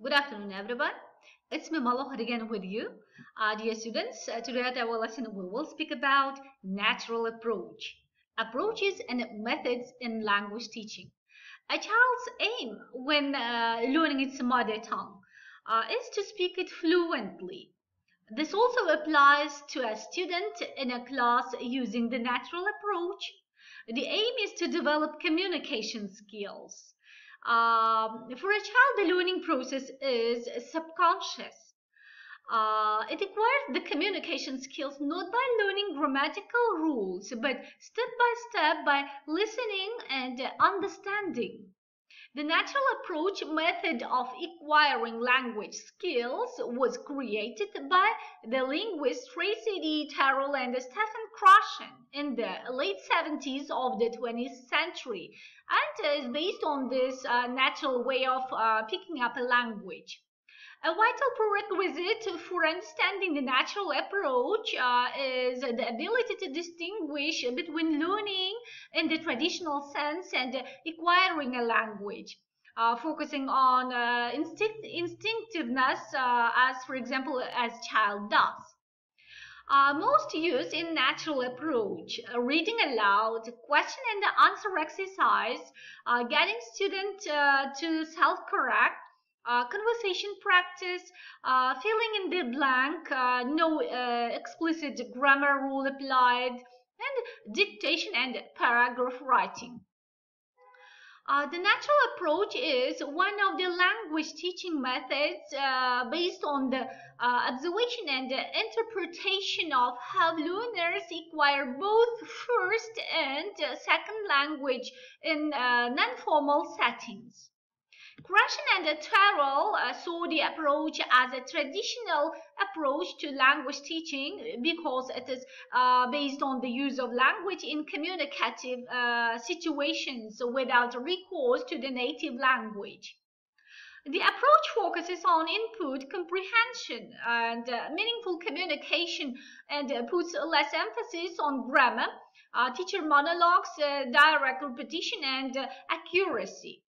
Good afternoon, everyone. It's me Malloh again with you. Uh, dear students, uh, today at our lesson we will speak about natural approach. Approaches and methods in language teaching. A child's aim when uh, learning its mother tongue uh, is to speak it fluently. This also applies to a student in a class using the natural approach. The aim is to develop communication skills. Um, for a child, the learning process is subconscious. Uh, it acquires the communication skills not by learning grammatical rules, but step by step by listening and understanding. The natural approach method of acquiring language skills was created by the linguists Tracy D. Terrell and Stephen Krashen in the late 70s of the 20th century and is based on this uh, natural way of uh, picking up a language. A vital prerequisite for understanding the natural approach uh, is the ability to distinguish between learning in the traditional sense and acquiring a language. Uh, focusing on uh, instinct, instinctiveness uh, as for example as child does. Uh, most used in natural approach, uh, reading aloud, question and answer exercise, uh, getting student to self-correct, uh, conversation practice, uh, filling in the blank, uh, no explicit grammar rule applied, and dictation and paragraph writing. Uh, the natural approach is one of the language teaching methods uh, based on the uh, observation and interpretation of how learners acquire both first and second language in non-formal settings. Krashen and Terrell uh, saw the approach as a traditional approach to language teaching because it is uh, based on the use of language in communicative uh, situations without recourse to the native language. The approach focuses on input comprehension and uh, meaningful communication and uh, puts less emphasis on grammar, uh, teacher monologues, direct repetition, and accuracy.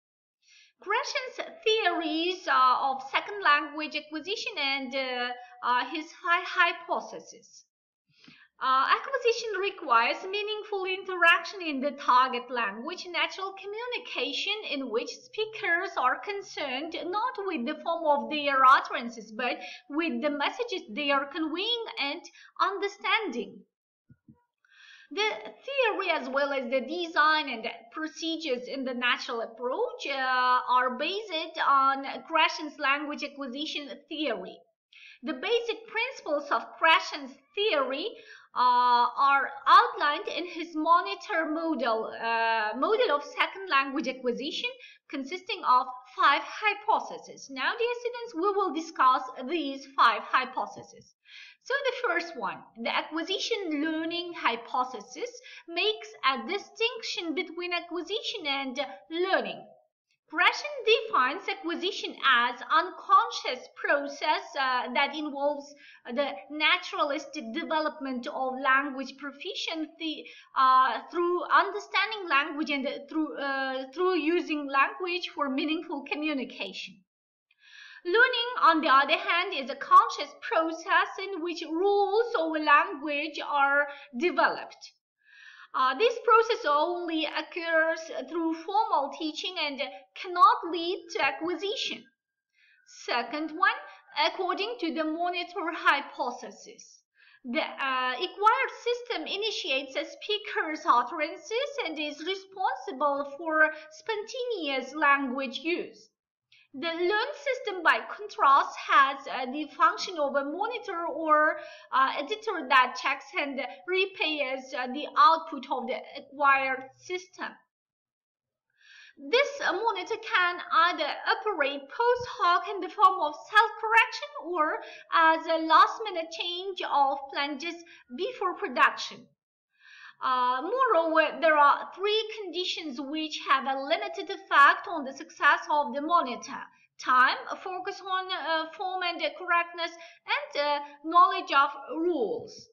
Krashen's theories uh, of second language acquisition and uh, uh, his high hypothesis. Uh, acquisition requires meaningful interaction in the target language, natural communication in which speakers are concerned not with the form of their utterances, but with the messages they are conveying and understanding. The theory as well as the design and the procedures in the natural approach uh, are based on Krashen's language acquisition theory. The basic principles of Krashen's theory uh, are outlined in his monitor model, uh, model of second language acquisition consisting of five hypotheses. Now, dear students, we will discuss these five hypotheses. So the first one, the acquisition learning hypothesis makes a distinction between acquisition and learning. Krashen defines acquisition as unconscious process uh, that involves the naturalistic development of language proficiency uh, through understanding language and through, uh, through using language for meaningful communication. Learning, on the other hand, is a conscious process in which rules of language are developed. Uh, this process only occurs through formal teaching and cannot lead to acquisition. Second one, according to the monitor hypothesis. The uh, acquired system initiates a speaker's utterances and is responsible for spontaneous language use. The learned system, by contrast, has uh, the function of a monitor or uh, editor that checks and repairs uh, the output of the acquired system. This uh, monitor can either operate post hoc in the form of self-correction or as a last-minute change of plans just before production. Uh, moreover, there are three conditions which have a limited effect on the success of the monitor. Time, focus on uh, form and correctness, and uh, knowledge of rules.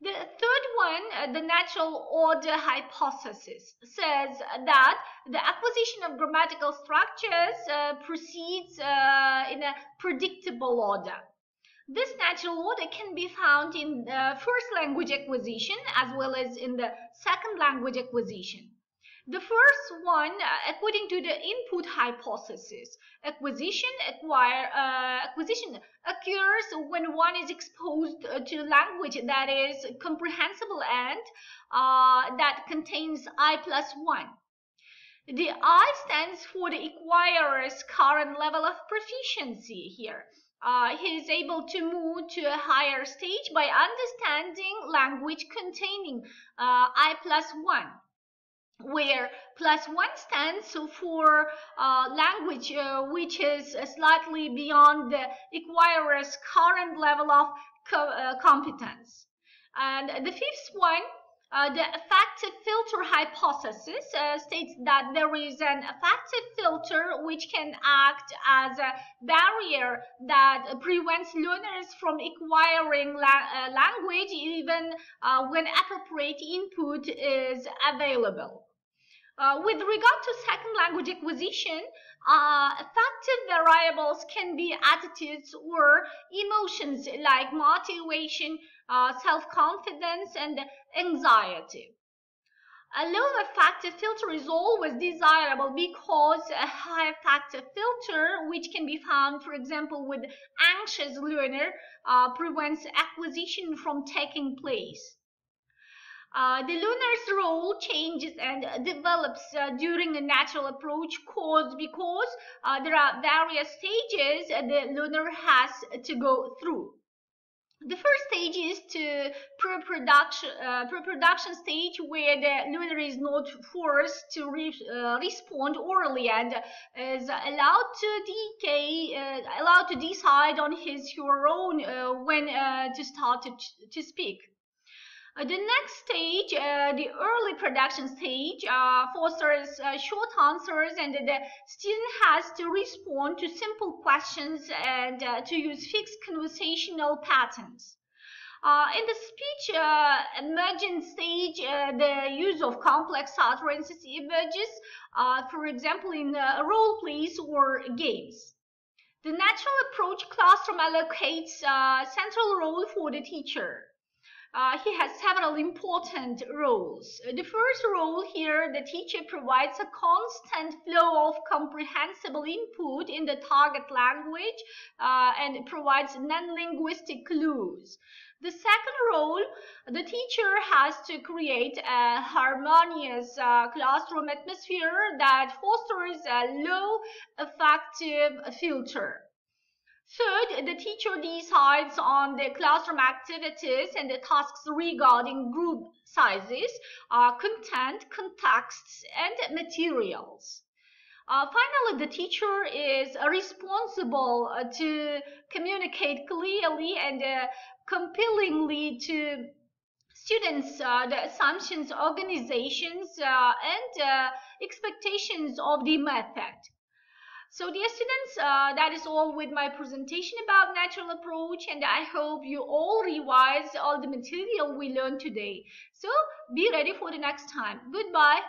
The third one, uh, the natural order hypothesis, says that the acquisition of grammatical structures uh, proceeds uh, in a predictable order. This natural order can be found in the first language acquisition as well as in the second language acquisition. The first one, uh, according to the input hypothesis, acquisition acquire uh, acquisition occurs when one is exposed uh, to language that is comprehensible and uh, that contains I plus one. The I stands for the acquirer's current level of proficiency here uh, he is able to move to a higher stage by understanding language containing uh, I plus 1 where plus 1 stands for uh, language uh, which is slightly beyond the acquirer's current level of co uh, competence. And the fifth one uh, the affective filter hypothesis uh, states that there is an affective filter which can act as a barrier that prevents learners from acquiring la uh, language even uh, when appropriate input is available. Uh, with regard to second language acquisition, uh, affective variables can be attitudes or emotions like motivation, uh, self-confidence, and anxiety. A low affective filter is always desirable because a high affective filter, which can be found, for example, with anxious learner, uh, prevents acquisition from taking place. Uh, the learner's role changes and develops uh, during a natural approach course because uh, there are various stages the learner has to go through. The first stage is to pre-production uh, pre-production stage where the learner is not forced to re uh, respond orally and is allowed to decay, uh, allowed to decide on his or own when to start to, to speak. Uh, the next stage, uh, the early production stage, uh, fosters uh, short answers and the student has to respond to simple questions and uh, to use fixed conversational patterns. In the speech emergent stage, the use of complex utterances emerges, for example, in role plays or games. The natural approach classroom allocates a central role for the teacher uh, he has several important roles. Uh, the first role here, the teacher provides a constant flow of comprehensible input in the target language uh, and provides non-linguistic clues. The second role, the teacher has to create a harmonious uh, classroom atmosphere that fosters a low affective filter. Third, the teacher decides on the classroom activities and the tasks regarding group sizes, uh, content, contexts, and materials. Uh, finally, the teacher is responsible uh, to communicate clearly and uh, compellingly to students uh, the assumptions, organizations, uh, and uh, expectations of the method. So dear students, uh, that is all with my presentation about natural approach and I hope you all revise all the material we learned today. So be ready for the next time. Goodbye.